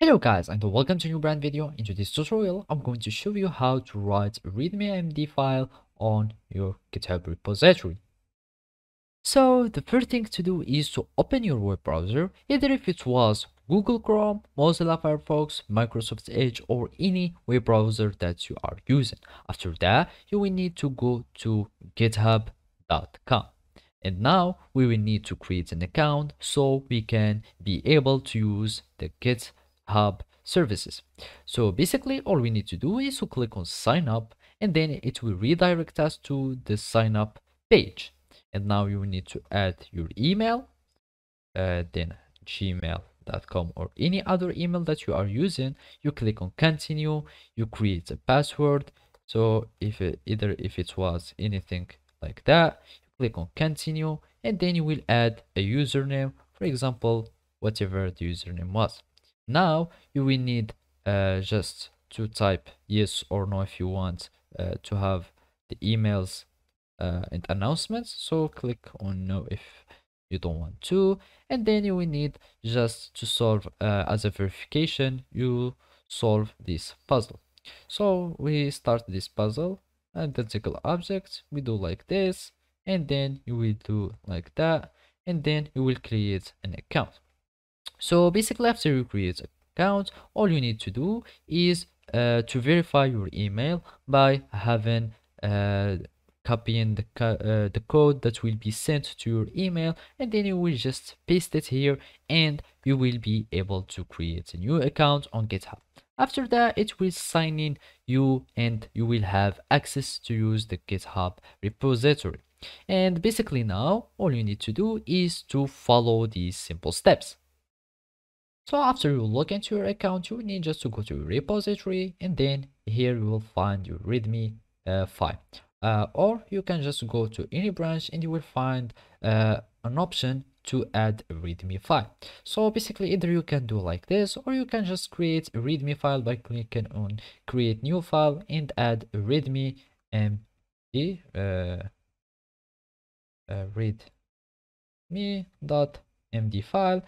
Hello guys and welcome to a new brand video. In today's tutorial, I'm going to show you how to write a readme.md file on your GitHub repository. So the first thing to do is to open your web browser, either if it was Google Chrome, Mozilla Firefox, Microsoft Edge or any web browser that you are using. After that, you will need to go to github.com. And now we will need to create an account so we can be able to use the Git hub services. So basically all we need to do is to click on sign up and then it will redirect us to the sign up page. And now you need to add your email uh, then gmail.com or any other email that you are using. You click on continue you create a password. So if it, either if it was anything like that click on continue and then you will add a username. For example whatever the username was now you will need uh, just to type yes or no if you want uh, to have the emails uh, and announcements. So click on no if you don't want to. And then you will need just to solve uh, as a verification you solve this puzzle. So we start this puzzle identical objects we do like this and then you will do like that and then you will create an account so basically after you create account all you need to do is uh, to verify your email by having uh, copying the, co uh, the code that will be sent to your email and then you will just paste it here and you will be able to create a new account on github. After that it will sign in you and you will have access to use the github repository. And basically now all you need to do is to follow these simple steps so after you log into your account, you need just to go to repository and then here you will find your readme uh, file. Uh, or you can just go to any branch and you will find uh, an option to add a readme file. So basically either you can do like this or you can just create a readme file by clicking on create new file and add readme md uh, uh, readme.md file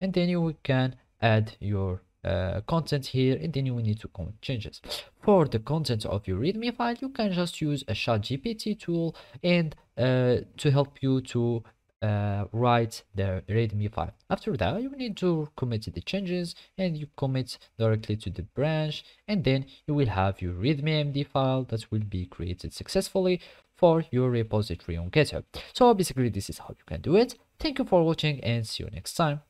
and then you can add your uh, content here and then you will need to comment changes. For the content of your readme file you can just use a chat gpt tool and uh, to help you to uh, write the readme file. After that you need to commit the changes and you commit directly to the branch and then you will have your readme md file that will be created successfully for your repository on github. So basically this is how you can do it. Thank you for watching and see you next time